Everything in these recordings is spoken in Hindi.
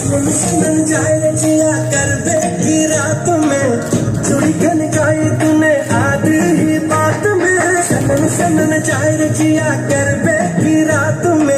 संभल जाए जिया कर देखी रात में चुड़ी खनकाई तूने आधी ही बात में संभल संभल जाए जिया रात में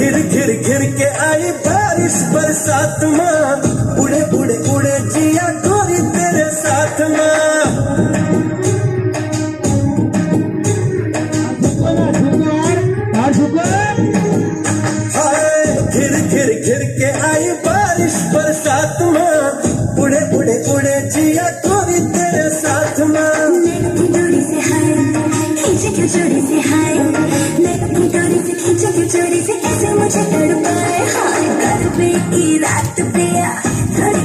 घिर घिर घिर के आई बारिश बरसात माँ। चोरी से कैसे मुझे कर पाए? हाय कर पे की रात पे थोड़ी